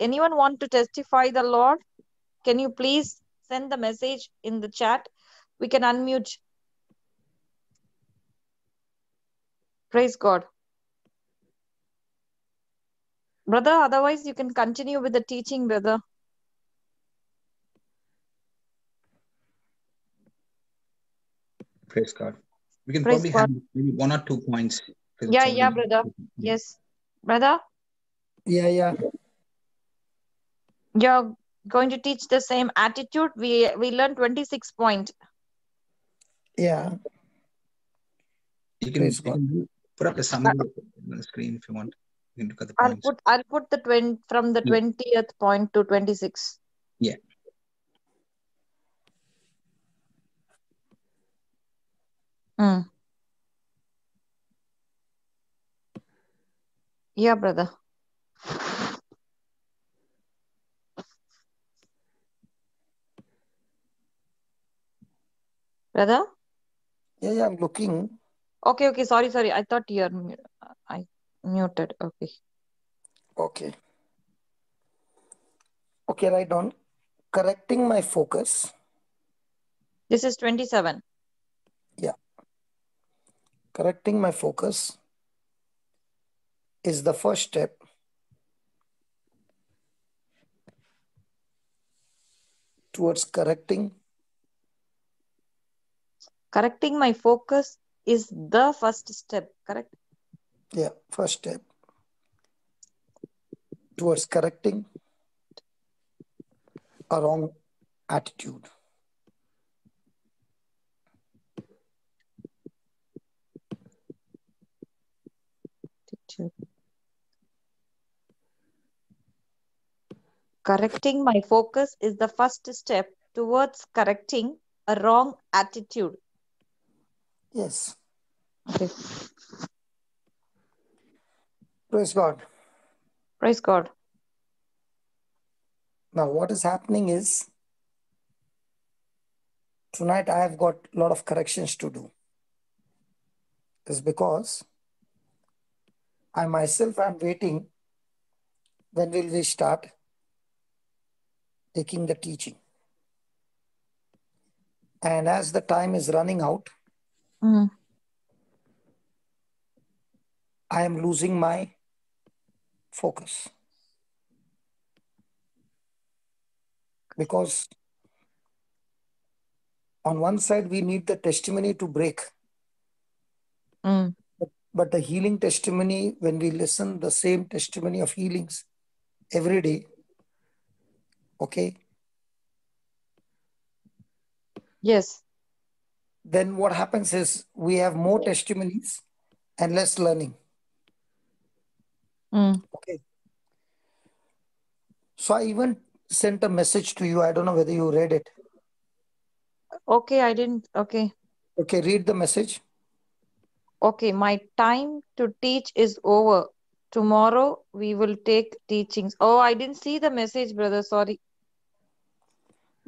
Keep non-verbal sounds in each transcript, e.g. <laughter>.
anyone want to testify the Lord? Can you please send the message in the chat? We can unmute. Praise God. Brother, otherwise you can continue with the teaching, brother. Praise God. We can Praise probably God. have maybe one or two points. Yeah, yeah, brother. Yes. Brother, Yeah, yeah. You're going to teach the same attitude. We we learned 26 point. Yeah. You can, you can put up the summary on the screen if you want. You can look at the I'll put I'll put the 20 from the 20th point to 26. Yeah. Hmm. Yeah, brother. Brother? Yeah, yeah. I'm looking. Okay, okay. Sorry, sorry. I thought you're I muted. Okay. Okay. Okay, right on. Correcting my focus. This is 27. Yeah. Correcting my focus is the first step towards correcting Correcting my focus is the first step, correct? yeah first step towards correcting a wrong attitude Correcting my focus is the first step towards correcting a wrong attitude. Yes Okay. praise god Praise God. now what is happening is tonight i have got a lot of corrections to do is because i myself am waiting when will we start taking the teaching and as the time is running out Mm. I am losing my focus. Because on one side, we need the testimony to break, Mm. but the healing testimony, when we listen the same testimony of healings every day, okay, Yes. Then what happens is we have more testimonies and less learning. Mm. Okay. So I even sent a message to you. I don't know whether you read it. Okay, I didn't. Okay. Okay, read the message. Okay, my time to teach is over. Tomorrow we will take teachings. Oh, I didn't see the message, brother. Sorry.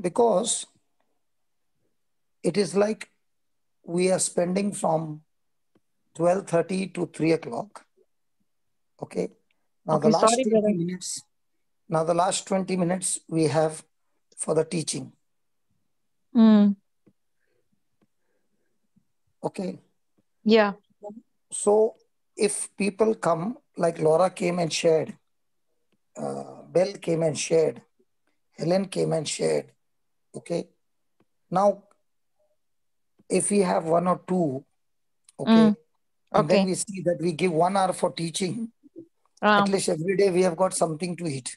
because it is like we are spending from 12.30 to 3 o'clock. Okay? Now the last sorry, 20 minutes now the last 20 minutes we have for the teaching. Mm. okay? Yeah. so if people come like laura came and shared uh, bell came and shared helen came and shared okay? Now if we have one or two okay Mm. and then Okay. we see that we give one hour for teaching Um, at least every day we have got something to eat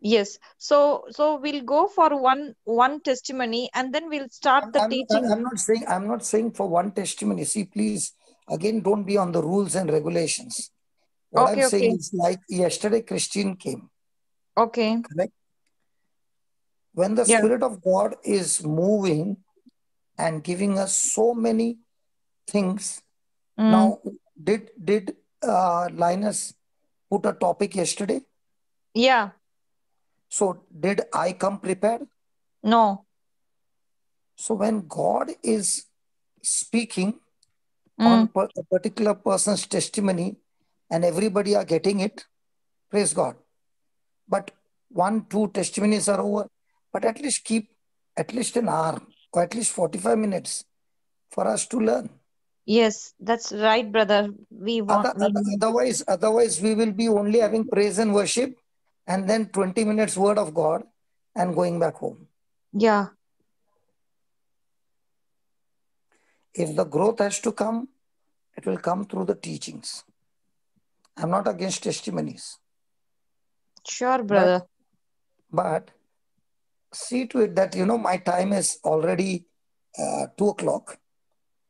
yes. So so we'll go for one one testimony and then we'll start the I'm, teaching. I'm not saying i'm not saying for one testimony see please again don't be on the rules and regulations what Okay, i'm saying okay. is like yesterday christine came Okay. correct when the Yeah. spirit of god is moving and giving us so many things Mm. now did did uh, linus put a topic yesterday Yeah. so did i come prepared No. so when god is speaking Mm. on per- a particular person's testimony and everybody are getting it praise god but one, two testimonies are over, but at least keep at least an hour or at least 45 minutes for us to learn. Yes, that's right, brother. We want. Other- other- otherwise, otherwise we will be only having praise and worship and then 20 minutes word of God and going back home. yeah. If the growth has to come, it will come through the teachings. I'm not against testimonies, Sure, brother. but see to it that you know my time is already uh, two o'clock,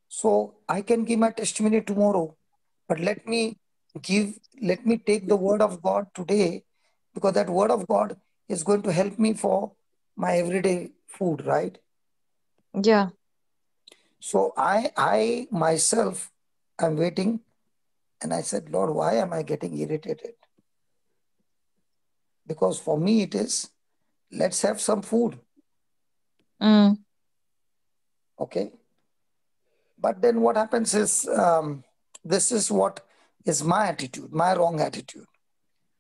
so I can give my testimony tomorrow. But let me give, let me take the word of God today, because that word of God is going to help me for my everyday food, right? Yeah. So I, I myself, i'm waiting, and I said, Lord, why am I getting irritated? Because for me it is, let's have some food, Mm. okay? But then what happens is, um, this is what is my attitude, my wrong attitude,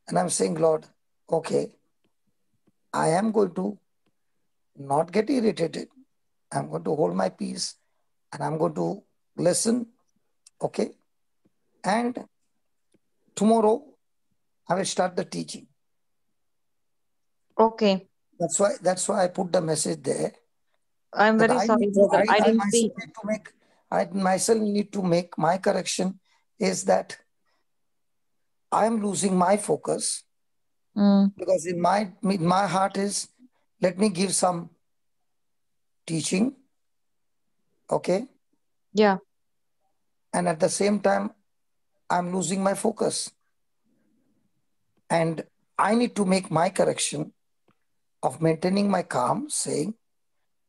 and I'm saying, Lord, okay, I am going to not get irritated. I'm going to hold my peace, and I'm going to listen, okay? And tomorrow I will start the teaching. Okay. That's why that's why I put the message there. I'm very I, sorry, need I, I, I didn't myself see. need to make I myself need to make my correction is that I'm losing my focus Mm. because in my in my heart is let me give some teaching, okay, Yeah. and at the same time I'm losing my focus, and I need to make my correction of maintaining my calm, saying,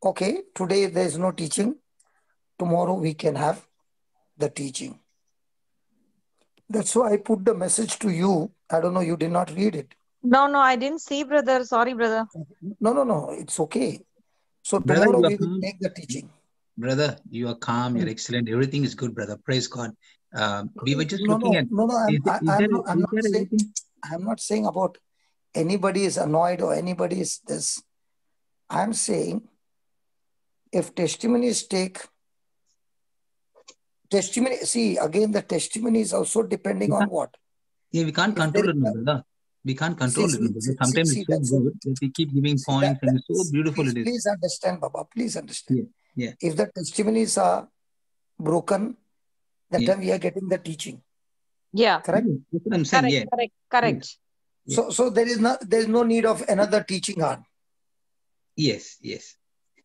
okay, today there is no teaching, tomorrow we can have the teaching. That's why I put the message to you. I don't know, you did not read it. No, no, I didn't see, brother. Sorry, brother. No, no, no, it's okay. So Brother, tomorrow we will calm. take the teaching. Brother, you are calm. You're excellent. Everything is good, brother. Praise God. Um, we were just No, looking no, at. no, no. I'm, Is, I, is I'm there, not, I'm not saying, anything? I'm not saying about anybody is annoyed or anybody is this. I'm saying if testimonies take testimony, see again the testimony is also depending on what. yeah, we can't control is it, no. We can't control it, see, no, brother. see, see, Sometimes see it's so that's a, good that we keep giving see that, points and it's so beautiful please, it is. please understand, Baba. Please understand. Yeah, yeah, If the testimonies are broken, that yeah. time we are getting the teaching. Yeah. Correct? That's what I'm saying. Correct, Yeah, correct, yeah, correct. Yeah. So, so there is not there is no need of another teaching hour. Yes, yes.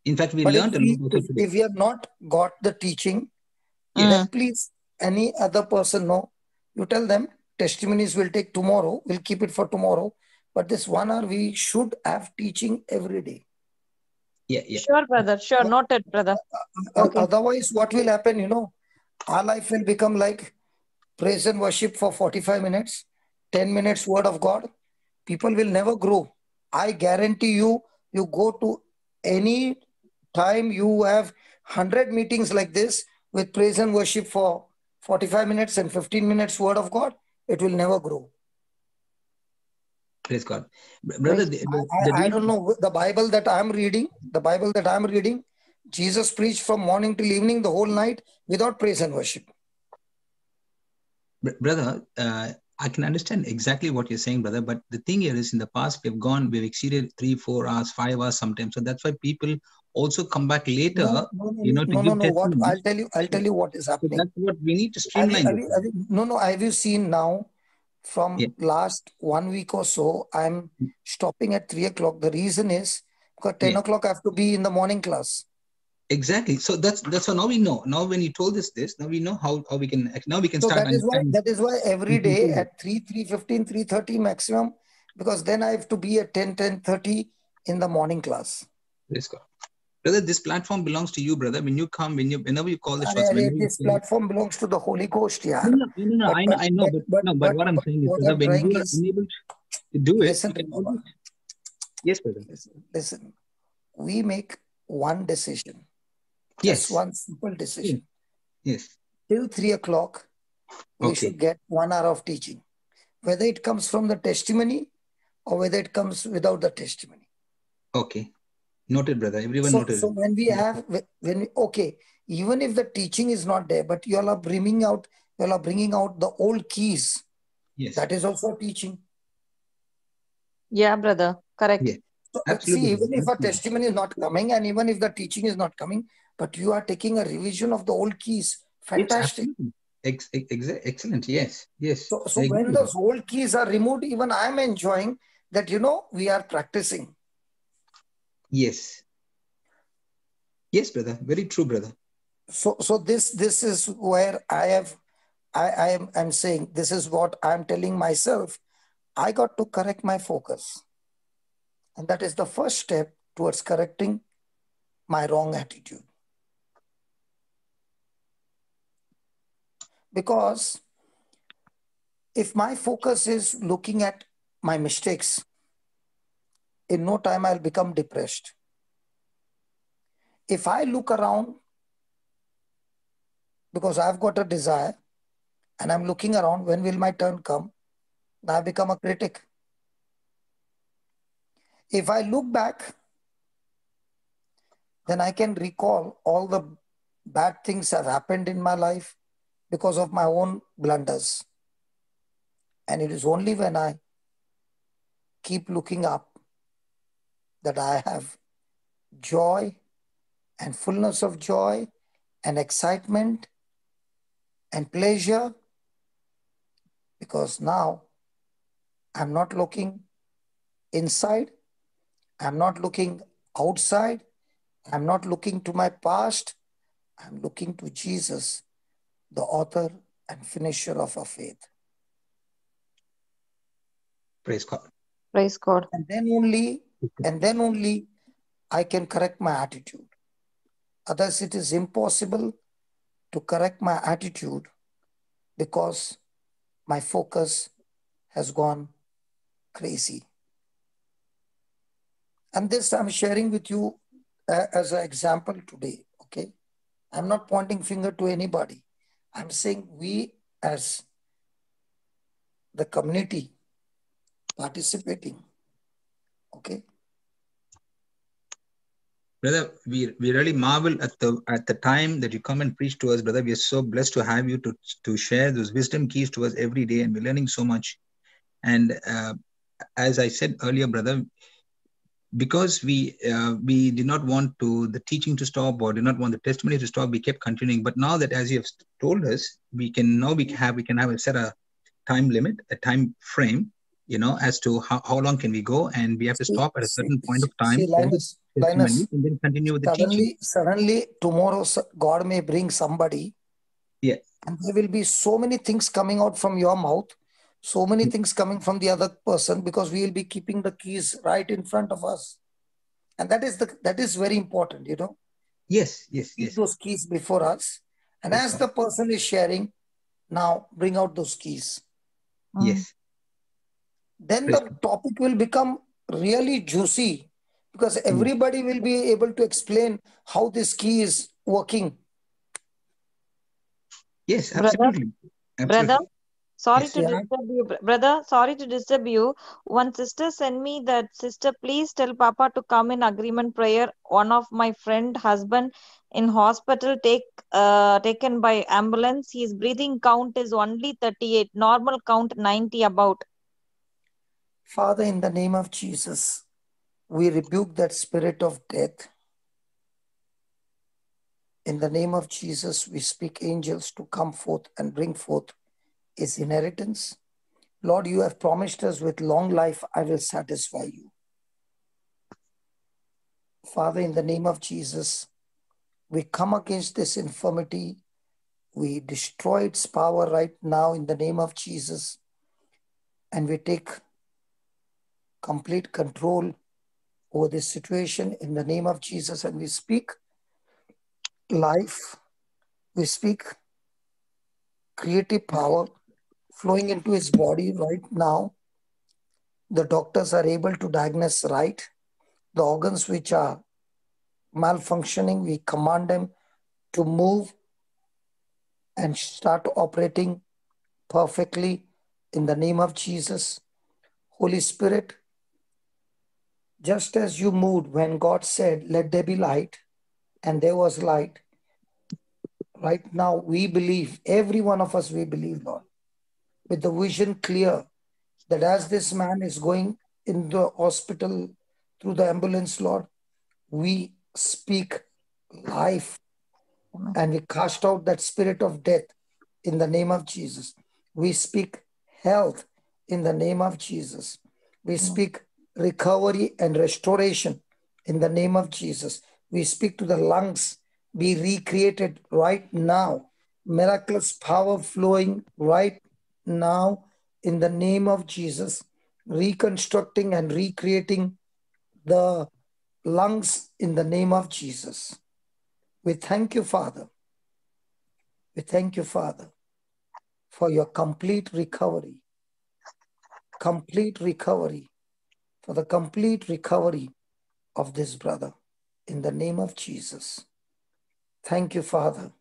In fact, we But learned a we lot also if, if we have not got the teaching, Yes, then please any other person know. You tell them testimonies will take tomorrow. We'll keep it for tomorrow. But this one hour we should have teaching every day. yeah, yeah. Sure, brother. Sure. Noted, brother. Uh, uh, uh, okay. Otherwise, what will happen? You know, our life will become like praise and worship for 45 minutes, 10 minutes word of God. People will never grow. I guarantee you, you go to any time you have 100 meetings like this with praise and worship for 45 minutes and 15 minutes word of God, it will never grow. Praise God. Brother, the, I, I, I don't know the Bible that I'm reading, the Bible that I'm reading, Jesus preached from morning till evening the whole night without praise and worship. Br- brother, uh, I can understand exactly what you're saying, brother. But the thing here is, in the past, we've gone, we've exceeded three, four hours, five hours sometimes. So that's why people also come back later, No, no, no, you know, to no, no, give no. What. I'll tell you, I'll tell you what is so happening. that's what we need to Have you, streamline have you, have you, no, no. Have you seen now from Yeah. last one week or so? I'm hmm. stopping at three o'clock. The reason is because ten Yeah. o'clock I have to be in the morning class. Exactly. So that's that's so now we know. Now when you told us this, now we know how, how we can now we can So start that is why that is why every day it. at 3, 3 15, 3 30 maximum, because then I have to be at 10, 10 30 in the morning class. God. Brother, this platform belongs to you, brother. When you come, when you whenever you call the shots, this platform belongs to the Holy Ghost, yeah. no, no, no, no, But I know, but I know, but but no, but but, what I'm saying is, brother, when you are is unable to do it, listen to Baba. yes, brother. Listen, listen. We make one decision, just Yes, one simple decision. yes. Till three o'clock, we should get one hour of teaching. Whether it comes from the testimony or whether it comes without the testimony. Okay. Noted, brother. Everyone So, noted. so when we have, when we, okay, even if the teaching is not there, but you all are bringing out, you all are bringing out the old keys. yes. That is also teaching. Yeah, brother. Correct. Yeah. So, Absolutely. see, even if a testimony is not coming, and even if the teaching is not coming, but you are taking a revision of the old keys. Fantastic. Ex- ex- ex- excellent. Yes. Yes. So, so when those old keys are removed, even I am enjoying that, you know, we are practicing. Yes. Yes, brother. Very true, brother. So, so this, this is where I have, I, I am, I'm saying this is what I'm telling myself. I got to correct my focus. And that is the first step towards correcting my wrong attitude. Because if my focus is looking at my mistakes, in no time I'll become depressed. If I look around, because I've got a desire and I'm looking around, when will my turn come? I become a critic. If I look back, then I can recall all the bad things have happened in my life because of my own blunders. And it is only when I keep looking up that I have joy and fullness of joy and excitement and pleasure because now I'm not looking inside, I'm not looking outside, I'm not looking to my past, I'm looking to Jesus, the author and finisher of our faith. Praise God. Praise God. And then only, and then only I can correct my attitude. Otherwise, it is impossible to correct my attitude because my focus has gone crazy. And this I'm sharing with you uh, as an example today. Okay. I'm not pointing finger to anybody. I'm saying we as the community participating. Okay. Brother, we, we really marvel at the at the time that you come and preach to us, brother. We are so blessed to have you to to share those wisdom keys to us every day, and we're learning so much. And uh, as I said earlier, brother, because we uh, we did not want to the teaching to stop or did not want the testimony to stop, we kept continuing. But now that, as you have told us, we can now we can have we can have a set a time limit, a time frame, you know, as to how, how long can we go, and we have to stop at a certain point of time. see, Linus, Linus, and then continue with the teaching. suddenly, suddenly tomorrow God may bring somebody. Yeah. And there will be so many things coming out from your mouth, so many Mm. things coming from the other person because we will be keeping the keys right in front of us. And that is the that is very important, you know. Yes, yes, Keep yes. those keys before us. And Yes, as the person is sharing, now bring out those keys. Mm. Yes. Then the topic will become really juicy because everybody will be able to explain how this key is working. Yes, Brother, absolutely. Absolutely. Brother, sorry Yes. to Yeah. disturb you, brother. Sorry to disturb you. One sister sent me that sister, please tell Papa to come in agreement prayer. One of my friend husband in hospital take uh taken by ambulance. His breathing count is only 38. Normal count 90 about. Father, in the name of Jesus, we rebuke that spirit of death. In the name of Jesus, we speak angels to come forth and bring forth his inheritance. Lord, you have promised us with long life, I will satisfy you. Father, in the name of Jesus, we come against this infirmity. We destroy its power right now in the name of Jesus. And we take complete control over this situation in the name of Jesus. And we speak life, we speak creative power flowing into his body right now. The doctors are able to diagnose right. The organs which are malfunctioning, we command them to move and start operating perfectly in the name of Jesus. Holy Spirit, just as you moved when God said, Let there be light, and there was light. Right now, we believe, every one of us, we believe, Lord, with the vision clear that as this man is going in the hospital through the ambulance, Lord, we speak life and we cast out that spirit of death in the name of Jesus. We speak health in the name of Jesus. We speak recovery and restoration in the name of Jesus. We speak to the lungs be recreated right now. Miraculous power flowing right now in the name of Jesus. Reconstructing and recreating the lungs in the name of Jesus. We thank you, Father. We thank you, Father, for your complete recovery. Complete recovery. For the complete recovery of this brother in the name of Jesus. Thank you, Father,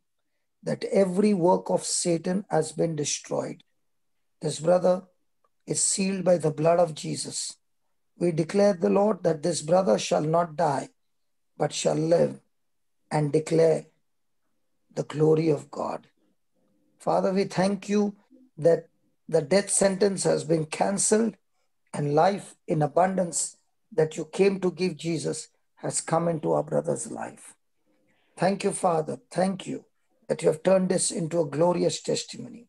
that every work of Satan has been destroyed. This brother is sealed by the blood of Jesus. We declare the Lord that this brother shall not die, but shall live and declare the glory of God. Father, we thank you that the death sentence has been cancelled and life in abundance that you came to give Jesus has come into our brother's life. Thank you, Father. Thank you that you have turned this into a glorious testimony.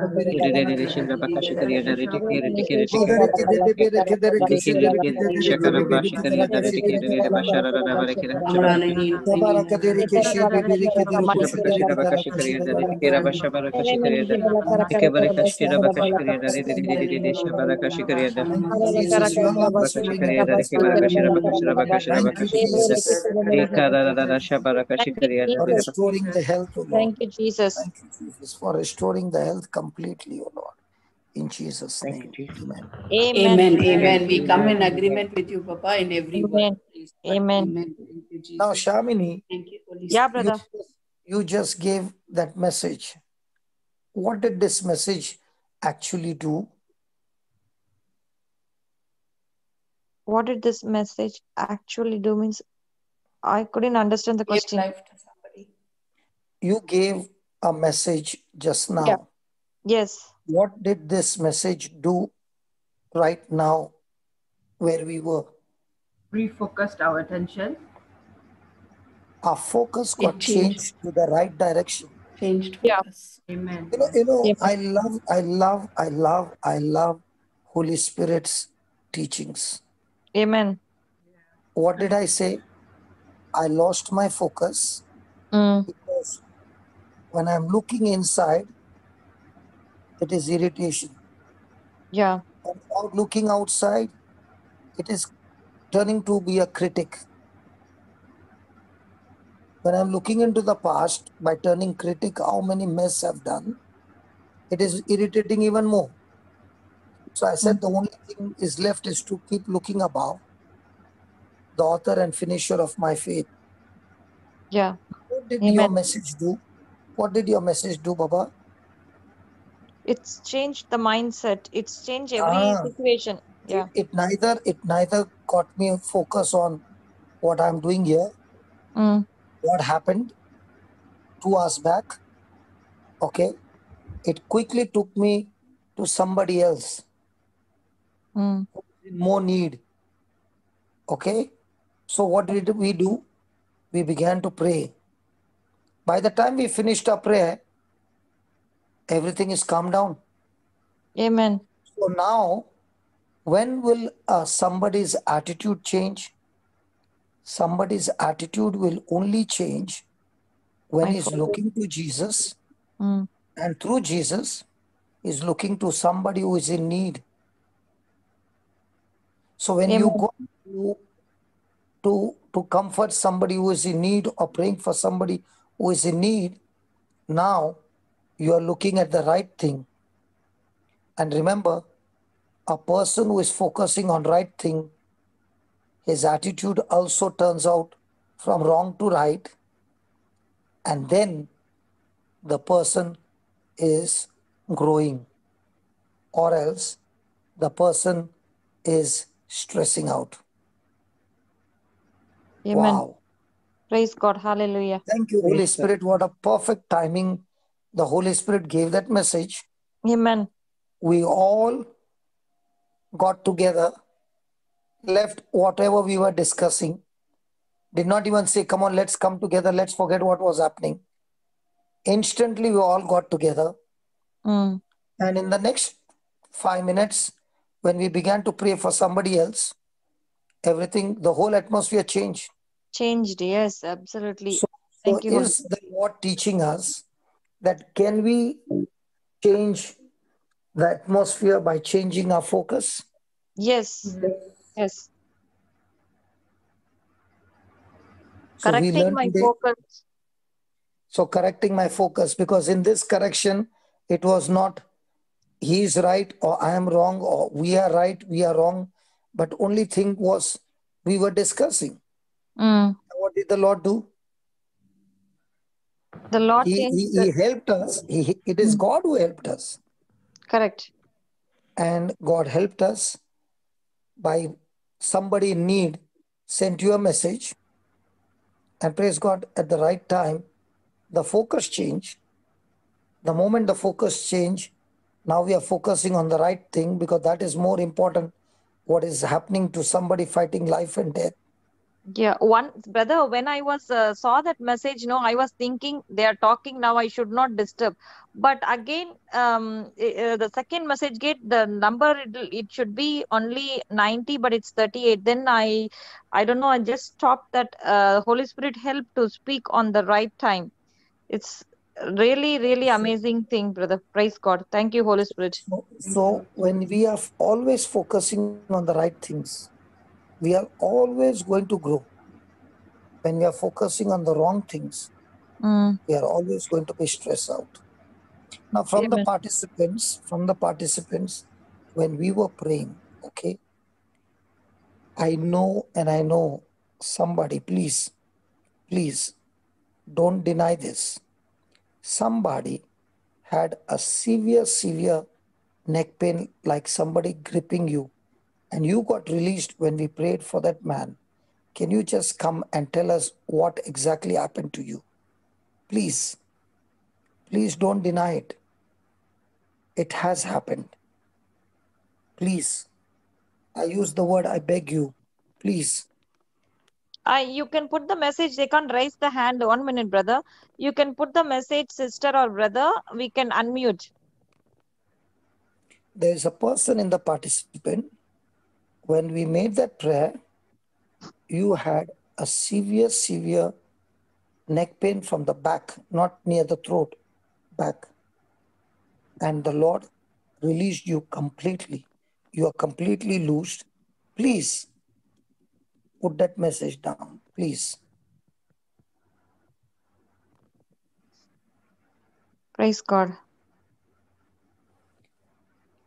Thank you, Jesus. Thank you, Jesus, for restoring the health completely, O Lord. In Jesus' Thank you, name. Jesus. Amen. Amen. Amen. Amen. We come in agreement with you, Papa, in every word. Amen. Please. Amen. Amen. Thank you, Jesus. Now, Shamini, Thank you, Holy Yeah, brother. you just gave that message. What did this message actually do? What did this message actually do? Means I couldn't understand the question. life to somebody. You gave a message just now. Yeah. Yes. What did this message do right now where we were? refocused our attention. Our focus got changed. changed to the right direction. Changed Yeah. focus. Amen. You know, you know, Amen. I love, I love, I love, I love Holy Spirit's teachings. Amen. What did I say? I lost my focus Mm. because when I'm looking inside, it is irritation. Yeah. And out looking outside, it is turning to be a critic. When I'm looking into the past by turning critic, how many mess I've done, it is irritating even more. So I said mm. the only thing is left is to keep looking above the author and finisher of my faith. Yeah. What did your message do? What did your message do, Baba? It's changed the mindset. It's changed every Ah, situation. Yeah. it neither it neither got me focus on what I'm doing here, Mm. what happened two hours back. Okay. It quickly took me to somebody else Mm. more need. Okay. So what did we do? We began to pray. By the time we finished our prayer, everything is calmed down. Amen. So now, when will uh, somebody's attitude change? Somebody's attitude will only change when I he's follow. looking to Jesus, Mm. and through Jesus, is looking to somebody who is in need. So when you go to to, to comfort somebody who is in need or praying for somebody who is in need, now you are looking at the right thing. And remember, a person who is focusing on right thing, his attitude also turns out from wrong to right. And then the person is growing, or else the person is stressing out. Amen. Wow. Praise God. Hallelujah. Thank you, Holy Spirit. What a perfect timing the Holy Spirit gave that message. Amen. We all got together, left whatever we were discussing, did not even say, Come on, let's come together, let's forget what was happening. Instantly, we all got together. Mm. And in the next five minutes, when we began to pray for somebody else, everything, the whole atmosphere changed. Changed. Yes, absolutely. So, Thank so you, is the Lord teaching us that can we change the atmosphere by changing our focus? Yes. Yes. So Correcting my today- focus. So correcting my focus because in this correction, it was not he is right or I am wrong or we are right, we are wrong. But only thing was we were discussing. Mm. What did the Lord do? The Lord He, changed. he, the- he helped us. He, it is hmm. God who helped us. Correct. And God helped us by somebody in need sent you a message. And praise God, at the right time, the focus changed. The moment the focus changed, now we are focusing on the right thing because that is more important. What is happening to somebody fighting life and death? Yeah, one brother, when I was uh, saw that message, no, I was thinking they are talking now. I should not disturb. But again, um, uh, the second message get the number it, it should be only 90, but it's 38. Then I, I don't know. I just stopped that. Uh, Holy Spirit help to speak on the right time. It's really, really amazing thing, brother. Praise God. Thank you, Holy Spirit. So, so when we are always focusing on the right things, we are always going to grow. When we are focusing on the wrong things, Mm, we are always going to be stressed out. Now, from the participants, from the participants, when we were praying, okay, I know and I know somebody, please, please don't deny this. Somebody had a severe, severe neck pain, like somebody gripping you, and you got released when we prayed for that man. Can you just come and tell us what exactly happened to you? Please, please don't deny it. It has happened. Please, I use the word I beg you. Please, I you can put the message. They can't raise the hand. One minute, brother. You can put the message, sister or brother. We can unmute. there is a person in the participant. When we made that prayer, you had a severe, severe neck pain from the back, not near the throat, back. And the Lord released you completely. You are completely loosed. Please put that message down. Please. Praise God.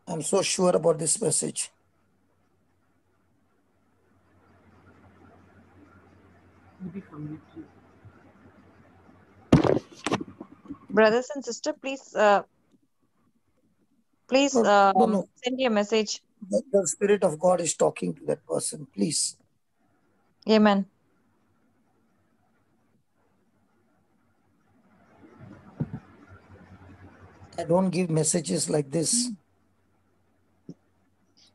I'm so sure about this message. Maybe from YouTube. Brothers and sister, please, uh, please No, no, um, no. send your message. The, the Spirit of God is talking to that person. Please. Amen. I don't give messages like this.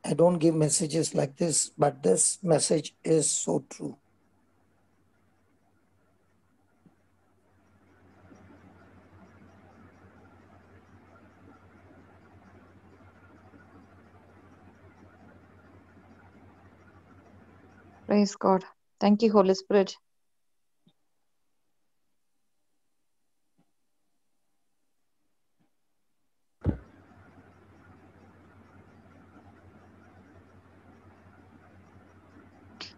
I don't give messages like this, but this message is so true. Praise God. Thank you, Holy Spirit.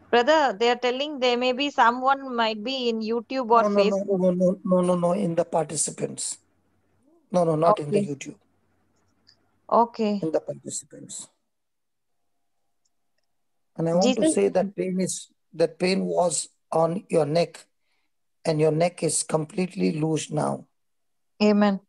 Brother, they are telling there may be someone might be in YouTube or No, no, no, Facebook. no, no, no, no, no, in the participants. No, no, not in the YouTube, Okay. in the participants. And I want to say that pain is that pain was on your neck, and your neck is completely loose now. Amen.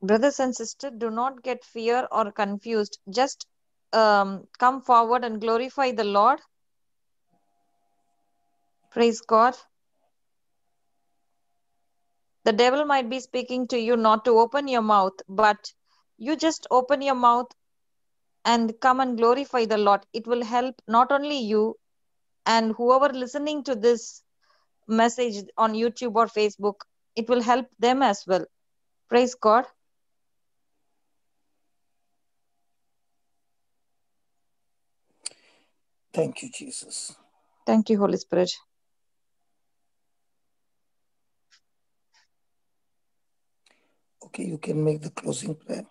Brothers and sisters, do not get fear or confused. Just um, come forward and glorify the Lord. Praise God. The devil might be speaking to you not to open your mouth, but you just open your mouth and come and glorify the Lord. It will help not only you and whoever listening to this message on YouTube or Facebook, it will help them as well. Praise God. Thank you, Jesus. Thank you, Holy Spirit. Okay, you can make the closing prayer.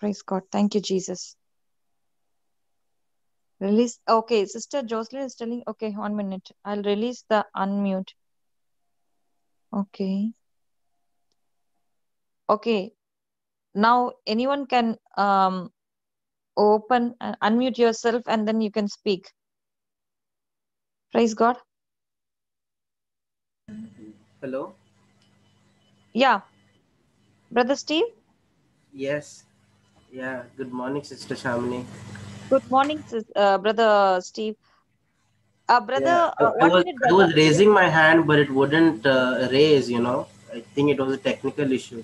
Praise God. Thank you, Jesus. Release. Okay, Sister Jocelyn is telling. Okay, one minute. I'll release the unmute. Okay. Okay. Now anyone can um open and unmute yourself and then you can speak. Praise God. Hello. Yeah. Brother Steve, Yes. Yeah. Good morning, Sister Shamini. good morning, sis, uh, Brother Steve. Uh, brother, Yeah. I, uh, I was minute, I was raising my hand, but it wouldn't uh, raise. You know. I think it was a technical issue.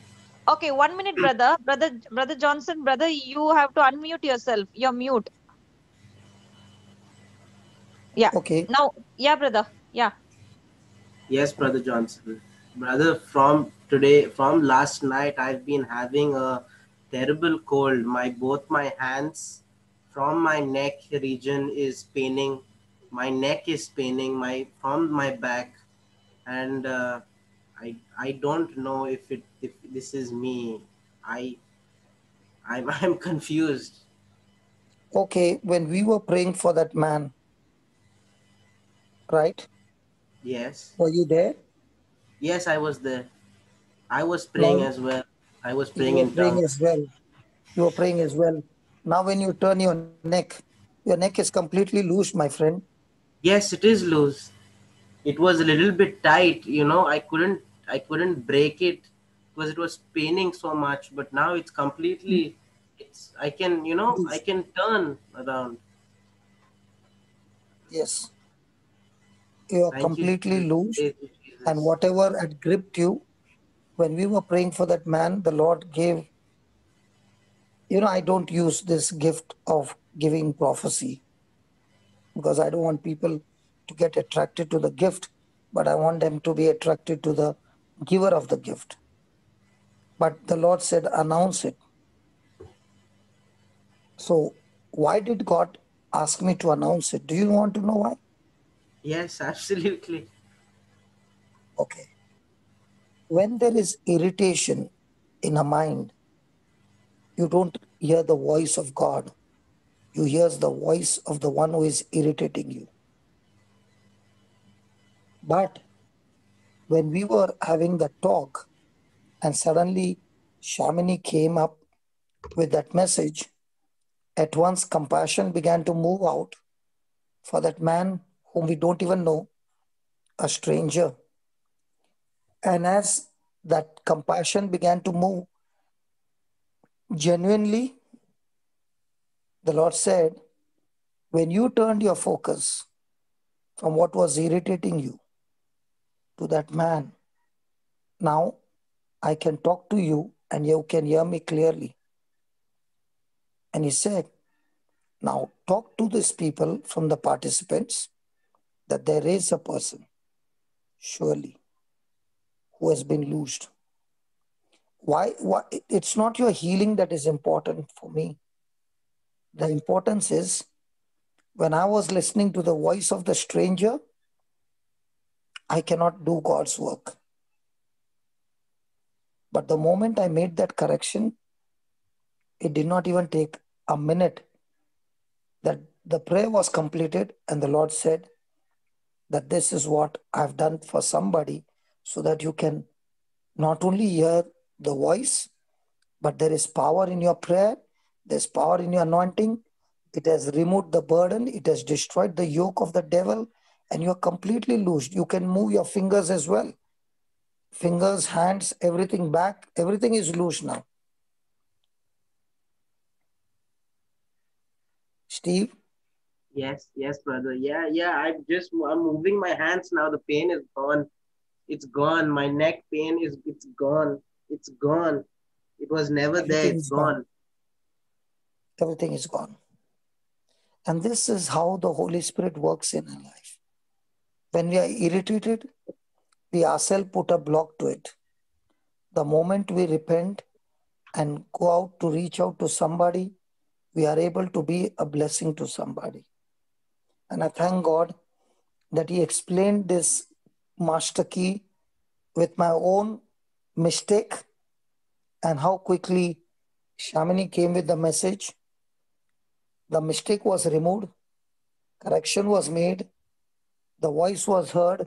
Okay, one minute, brother. Brother, Brother Johnson, brother, you have to unmute yourself. You're mute. Yeah. Okay, Now, yeah, brother. Yeah. Yes, Brother Johnson. Brother, from today, from last night, I've been having a terrible cold. My both my hands from my neck region is paining. My neck is paining. My from my back, and uh, I I don't know if it if this is me. I I'm <laughs> I'm confused. okay. When we were praying for that man, right? Yes, Were you there? yes, I was there. I was praying as well. I was you praying were in praying as well. You were praying as well. Now, when you turn your neck, your neck is completely loose, my friend. Yes, it is loose. It was a little bit tight, you know. I couldn't I couldn't break it because it was paining so much. But now it's completely. It's I can you know I can turn around. Yes, you are Thank completely Jesus. loose, and whatever had gripped you, when we were praying for that man, the Lord gave. You know, I don't use this gift of giving prophecy because I don't want people to get attracted to the gift, but I want them to be attracted to the giver of the gift. But the Lord said, announce it. So, why did God ask me to announce it? Do you want to know why? Yes, absolutely. Okay. When there is irritation in a mind, you don't hear the voice of God. You hear the voice of the one who is irritating you. But when we were having the talk, and suddenly Shamini came up with that message, at once compassion began to move out for that man whom we don't even know, a stranger. And as that compassion began to move, genuinely, the Lord said, when you turned your focus from what was irritating you to that man, now I can talk to you and you can hear me clearly. And he said, now talk to these people from the participants that there is a person, surely, who has been loosed. Why, why? It's not your healing that is important for me. The importance is when I was listening to the voice of the stranger, I cannot do God's work. But the moment I made that correction, It did not even take a minute that the prayer was completed, and the Lord said that this is what I've done for somebody so that you can not only hear the voice, but there is power in your prayer, there's power in your anointing. It has removed the burden, it has destroyed the yoke of the devil, and you're completely loosed. You can move your fingers as well. Fingers, hands, everything back, everything is loose now. Steve, Yes, yes, brother. Yeah, yeah. I'm just I'm moving my hands now. The pain is gone. It's gone. My neck pain is it's gone. It's gone. It was never there. It's gone. gone. everything is gone. And this is how the Holy Spirit works in our life. When we are irritated, we ourselves put a block to it. The moment we repent and go out to reach out to somebody, we are able to be a blessing to somebody. And I thank God that He explained this master key with my own mistake and how quickly Shamini came with the message. The mistake was removed, correction was made, the voice was heard,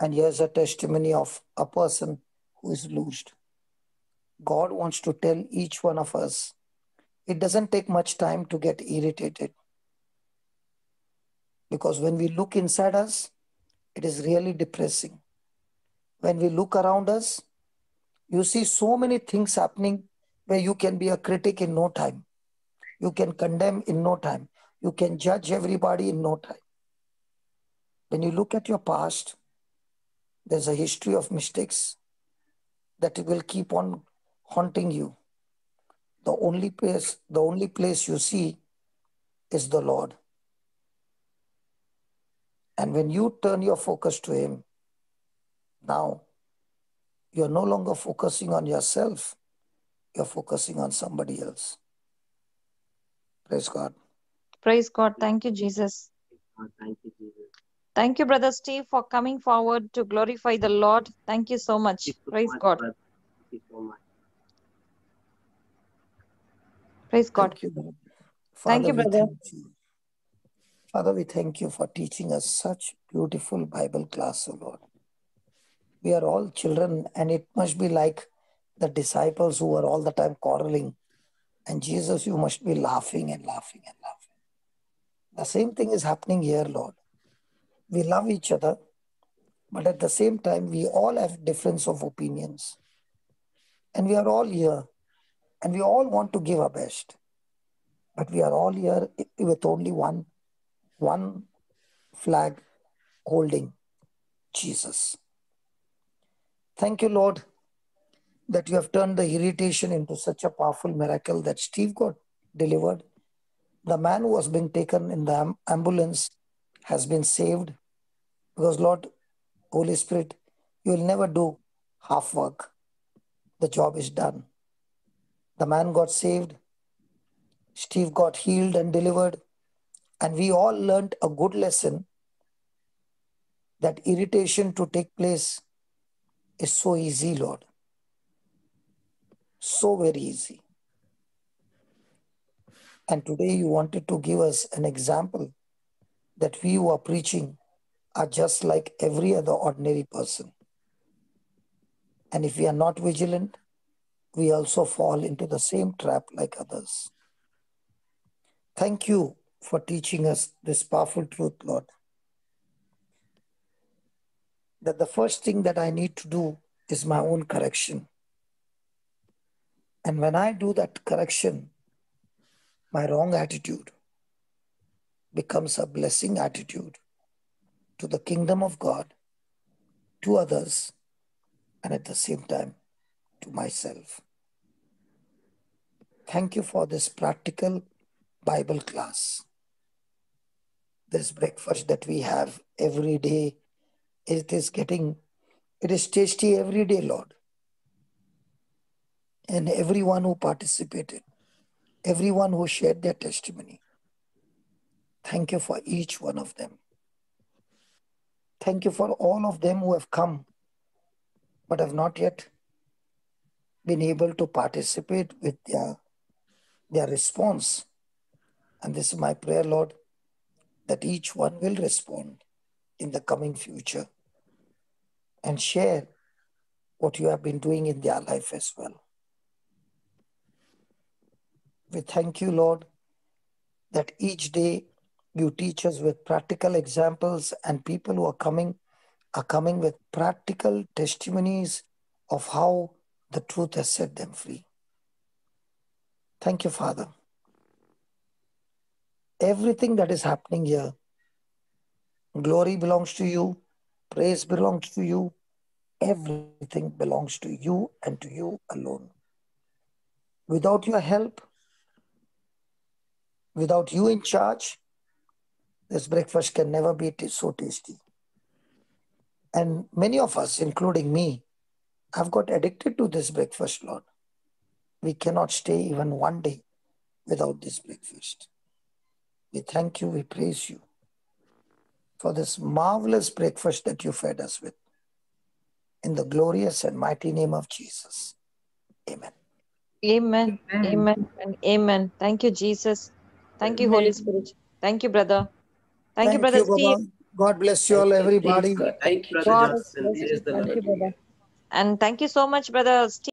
and here's a testimony of a person who is loosed. God wants to tell each one of us it doesn't take much time to get irritated. Because when we look inside us, it is really depressing. When we look around us, you see so many things happening where you can be a critic in no time. You can condemn in no time. You can judge everybody in no time. When you look at your past, there's a history of mistakes that will keep on haunting you. The only place, the only place you see is the Lord. And when you turn your focus to Him, now you're no longer focusing on yourself, you're focusing on somebody else. Praise God. Praise God. Thank you, Jesus. Thank you, Jesus. Thank you, Brother Steve, for coming forward to glorify the Lord. Thank you so much. You so Praise much, God. brother. Thank you so much. Praise God. Thank you, Lord. Thank you, brother. thank you. Father, we thank you for teaching us such beautiful Bible class, O Lord. We are all children, and it must be like the disciples who were all the time quarreling. And Jesus, you must be laughing and laughing and laughing. The same thing is happening here, Lord. We love each other, but at the same time, we all have difference of opinions. And we are all here, and we all want to give our best. But we are all here with only one, one flag holding Jesus. Thank you, Lord, that you have turned the irritation into such a powerful miracle that Steve got delivered. The man who was being taken in the ambulance has been saved because, Lord, Holy Spirit, you will never do half work. The job is done. The man got saved, Steve got healed and delivered, and we all learned a good lesson that irritation to take place is so easy, Lord. So very easy. And today you wanted to give us an example that we who are preaching are just like every other ordinary person. And if we are not vigilant, we also fall into the same trap like others. Thank you for teaching us this powerful truth, Lord. That the first thing that I need to do is my own correction. And when I do that correction, my wrong attitude becomes a blessing attitude to the kingdom of God, to others, and at the same time to myself. Thank you for this practical Bible class. This breakfast that we have every day, it is getting, it is tasty every day, Lord. And everyone who participated, everyone who shared their testimony, thank you for each one of them. Thank you for all of them who have come but have not yet been able to participate with their their response. And this is my prayer, Lord, that each one will respond in the coming future and share what you have been doing in their life as well. We thank you, Lord, that each day you teach us with practical examples and people who are coming are coming with practical testimonies of how the truth has set them free. Thank you, Father. Everything that is happening here, glory belongs to you, praise belongs to you, everything belongs to you and to you alone. Without your help, without you in charge, this breakfast can never be so tasty. And many of us, including me, have got addicted to this breakfast, Lord. We cannot stay even one day without this breakfast. We thank you, we praise you for this marvelous breakfast that you fed us with. In the glorious and mighty name of Jesus. Amen. Amen. Amen. Amen. And amen. Thank you, Jesus. Thank you, Holy Spirit. Thank you, brother. Thank, you, brother you, Steve. Baba. God bless you all, Thank you. everybody. Thank you, Brother God Jesus. bless you. Thank you, brother. And thank you so much, brother Steve.